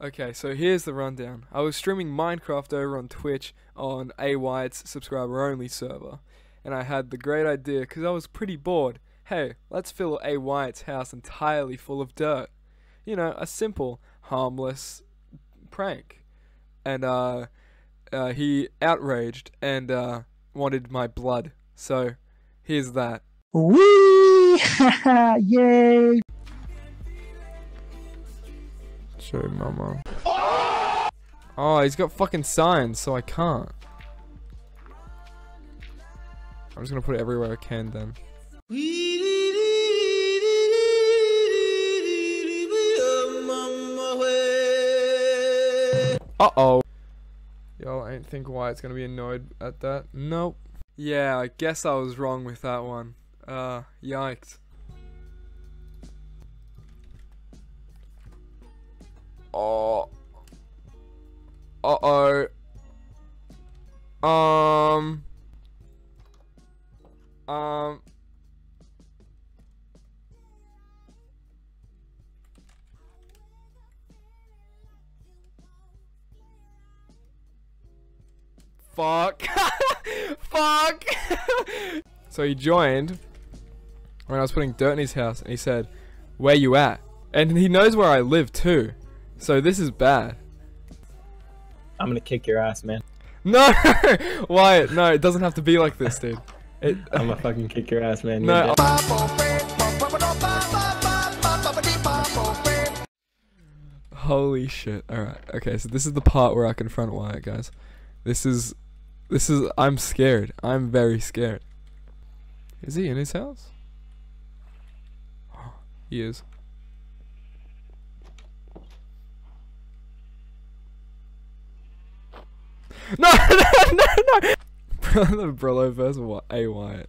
Okay, so here's the rundown. I was streaming Minecraft over on Twitch on A Wyatt's subscriber only server, and I had the great idea because I was pretty bored. Hey, let's fill A Wyatt's house entirely full of dirt. You know, a simple, harmless prank. And uh, uh he outraged and uh wanted my blood. So here's that. Wee! Yay! Show mama. Oh, he's got fucking signs, so I can't. I'm just gonna put it everywhere I can then. Uh oh. Y'all ain't think Wyatt's gonna be annoyed at that? Nope. Yeah, I guess I was wrong with that one. Uh, yikes. Um. Um. Fuck. Fuck. so he joined when I was putting dirt in his house and he said, Where you at? And he knows where I live too. So this is bad. I'm gonna kick your ass, man. No! Wyatt, no, it doesn't have to be like this, dude. It, I'm gonna fucking kick your ass, man. no, Holy shit. Alright, okay, so this is the part where I confront Wyatt, guys. This is. This is. I'm scared. I'm very scared. Is he in his house? He is. No, no, no, no! the Brillo versus Wy- A Wyatt.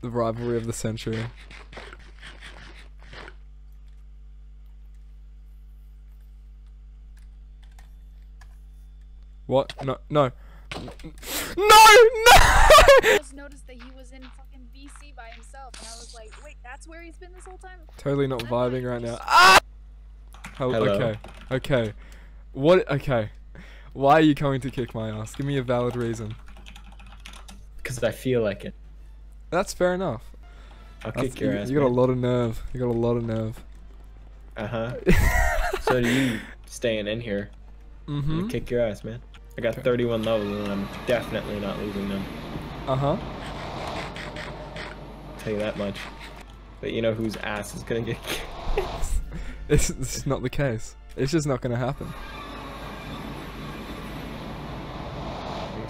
The rivalry of the century. What? No, no. No, no! I just noticed that he was in fucking BC by himself, and I was like, wait, that's where he's been this whole time? Totally not vibing right now. Ah! Hello. Okay, okay. What? Okay. Why are you coming to kick my ass? Give me a valid reason. Because I feel like it. That's fair enough. I'll That's- kick your you, ass. you got a lot of nerve. You got a lot of nerve. Uh huh. so do you staying in here? Mm-hmm. kick your ass, man. I got Okay. 31 levels and I'm definitely not losing them. Uh huh. tell you that much. But you know whose ass is gonna get kicked? it's this not the case. It's just not gonna happen.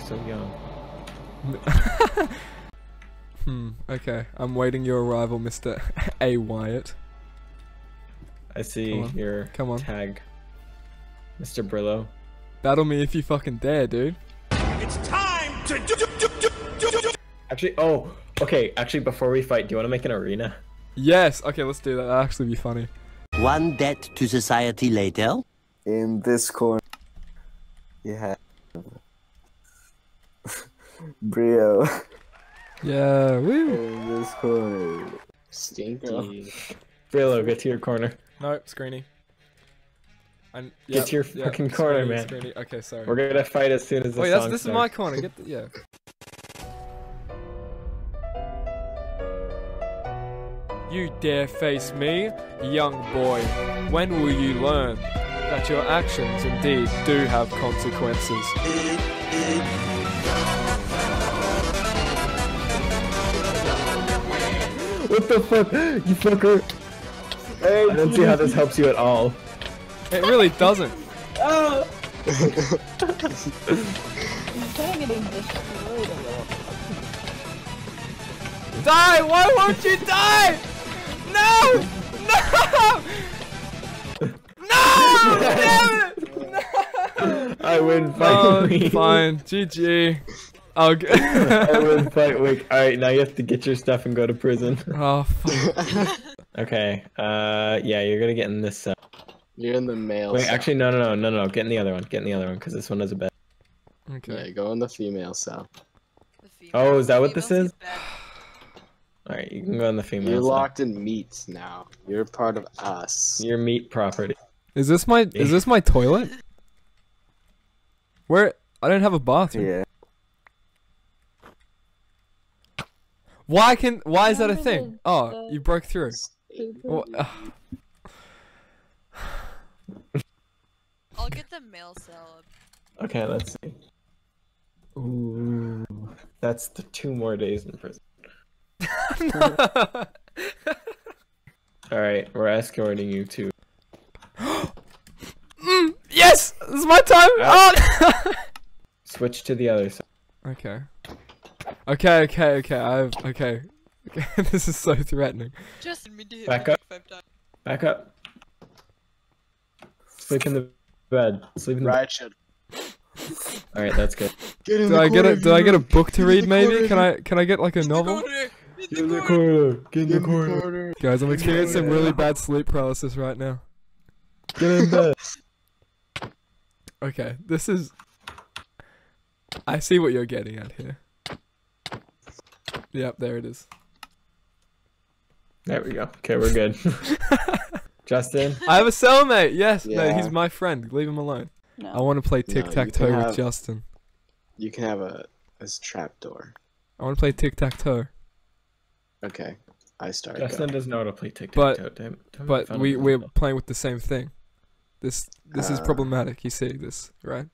So young. Hmm. Okay. I'm waiting your arrival, Mr. A Wyatt. I see Come on. your Come on. tag, Mr. Brillo. Battle me if you fucking dare, dude. It's time to Actually, oh, okay. Actually, before we fight, do you want to make an arena? Yes. Okay, let's do that. That'll actually be funny. One debt to society later. in this corner you have Brio Yeah. Woo. in this corner. Stinky. Brillo, get to your corner. No, Screeny. And Get to your fucking corner, Screeny, man. Screeny. Okay, sorry. We're gonna fight as soon as the oh, Wait, that's song this is my corner. Get the, yeah. You dare face me, young boy. When will you learn that your actions indeed do have consequences? What the fuck? You fucker! I don't see how this helps you at all. It really doesn't. Die! Why won't you die? No! No! No! Damn it! No! I win fight Oh, fine. GG. I'll g- I win fight week. Alright, now you have to get your stuff and go to prison. oh, fuck. Okay, uh, yeah, you're gonna get in this cell. You're in the male. Wait, cell. actually, no, no, no, no, no, get in the other one. Get in the other one, because this one has a bed. Okay. Yeah, go in the female cell. Oh, is that what this is? Alright, you can go in the female You're cell. locked in meats now. You're part of us. Your meat property. Is this my is this my toilet? Where I don't have a bathroom. Yeah. Why can why is that a thing? Oh, you broke through. Wha- ugh. I'll get the male cell. Okay, let's see. Ooh, that's the two more days in prison. All right, we're escorting you to. Mm, yes, this is my time. Oh! Switch to the other side. okay. Okay, okay, okay. I've okay. Okay, this is so threatening. Just me to Back up. Back up. Sleep in the bed. Sleep in the. Right, should All right, that's good. get in Do I get a do I get a book to read maybe? Can I can I get like a novel? In Get in the the corner. corner. Get in the corner. Guys, I'm experiencing really bad sleep paralysis right now. Get in bed. Okay, this is. I see what you're getting at here. Yep, there it is. There we go. Okay, we're good. Justin, I have a cellmate. Yes, no, he's my friend. Leave him alone. No. I want to play tic you tac can toe with have- Justin. You can have a a trap door. I want to play tic tac toe. Okay, I start. Justin Go. doesn't know how to play tic tac toe. Don't- don't But we, we're playing with the same thing. This this is Uh, problematic. You see this, right?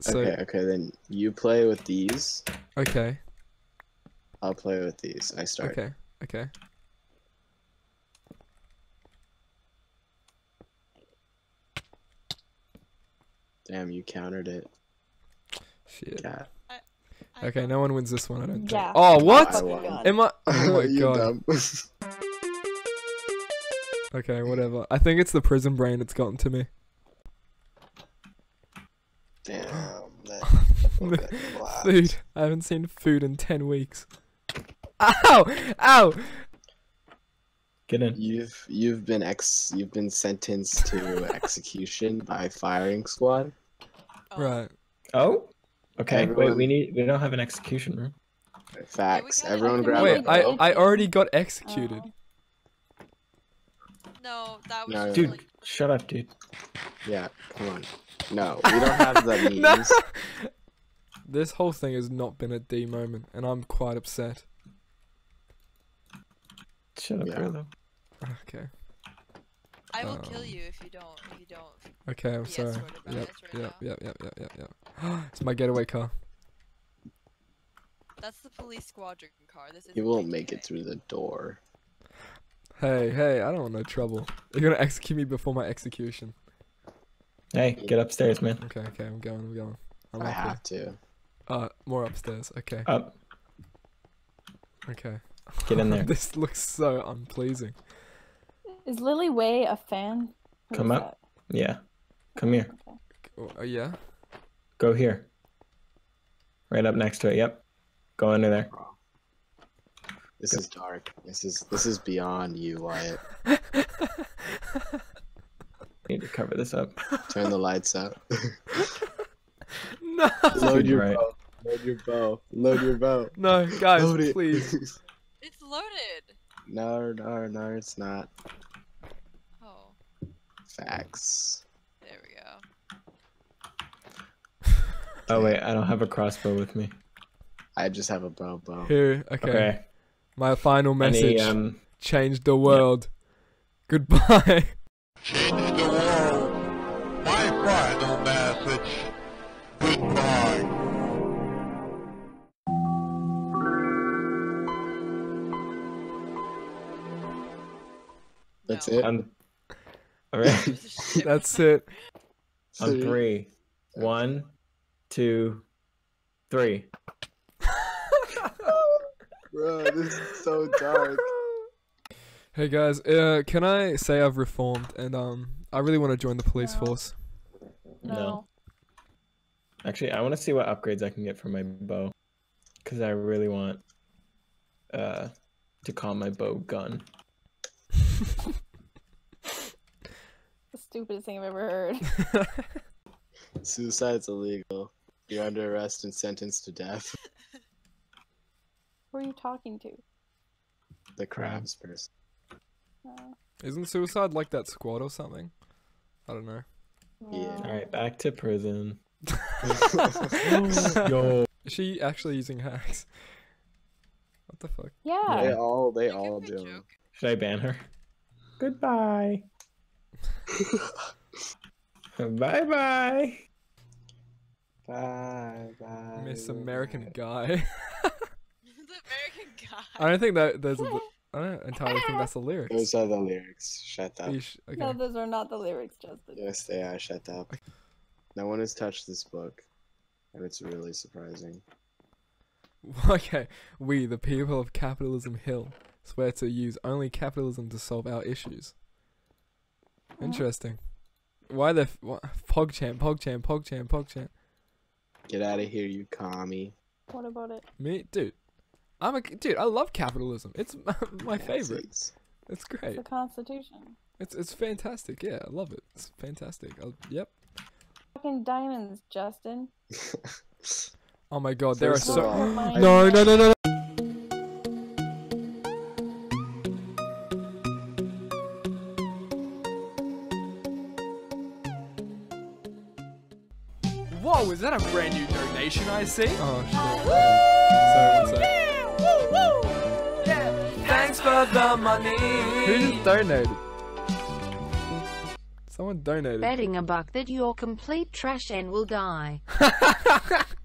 So Okay, okay, then you play with these. okay, I'll play with these. I start. okay, okay. Damn, you countered it. Shit. Cat. Okay, no one wins this one. I don't. think. Yeah. Oh what? I. Am I? Oh my You god. dumb. Okay, whatever. I think it's the prison brain that's gotten to me. Damn. That The fucking food. I haven't seen food in ten weeks. Ow! Ow! Get in. You've you've been ex you've been sentenced to execution by firing squad. Oh. Right. Oh. Okay. Wait. We need. We don't have an execution room. Facts. kinda Everyone like grab Wait, a I bow. I already got executed. Oh. No, that was No, just Dude, like shut up, dude. Yeah, come on. No, we don't have the means. no. This whole thing has not been a D moment, and I'm quite upset. Shut up, Yeah. Rolo. Okay. I will kill Um, you if you don't if you don't. Okay, I'm sorry. escorted by Yep, us right yep, yep, yep, yep, yep, yep. it's my getaway car. That's the police squadron car. This is You won't make it through the door. Hey, hey, I don't want no trouble. You're gonna execute me before my execution. Hey, get upstairs, man. Okay, okay, I'm going, I'm going. I'm I up have to. Uh, more upstairs. Okay, Up. okay. Get in there. this looks so unpleasing. Is Lily Way a fan? Who Come is up. Yeah. Come here. Okay. Oh, uh, yeah. Go here. Right up next to it. Yep. Go under there. This is dark. This is this is beyond you, Wyatt. Need to cover this up. Turn the lights up. no, Load your right. bow. Load your bow. Load your bow. no, guys, Load it. please. It's loaded. no, no, no, it's not. Oh, Facts. there we go. Oh wait, I don't have a crossbow with me. I just have a bow bow. Here, okay. Okay. My final message Any um changed the world. Goodbye. That's it. on Alright. There's a ship. That's it. on three. One, two, three. Bro, this is so dark. Hey guys, uh, can I say I've reformed and um, I really want to join the police No. force. No. No. Actually, I want to see what upgrades I can get for my bow, because I really want uh to call my bow gun. Stupidest thing I've ever heard. Suicide's illegal. You're under arrest and sentenced to death. Who are you talking to? The crabs person. Uh, Isn't suicide like that squad or something? I don't know. Yeah. All right, back to prison. Yo. Is she actually using hacks? What the fuck? Yeah. They all they all do. 'em. Should I ban her? Goodbye. bye bye. Bye bye. Miss American guy. the American guy. I don't think that there's a. I don't entirely think that's the lyrics. Those are the lyrics. Shut up. Sh- okay. No, those are not the lyrics, Justin. Yes, they are. Shut up. No one has touched this book, and it's really surprising. Okay, we, the people of Capitalism Hill, swear to use only capitalism to solve our issues. Mm-hmm. Interesting. Why the f- wha- PogChamp, PogChamp, PogChamp, PogChamp? Get out of here, you commie. What about it? Me, dude. I'm a dude. I love capitalism. It's my favorite. It's It's great. the Constitution. It's it's fantastic. Yeah, I love it. It's fantastic. i yep. Fucking diamonds, Justin. Oh my god, there are First so. no, no, no, no, no. Whoa, is that a brand new donation I see? Oh shit. Sorry, one sec. Thanks for the money. Who just donated? Someone donated. Betting a buck that you're complete trash and will die.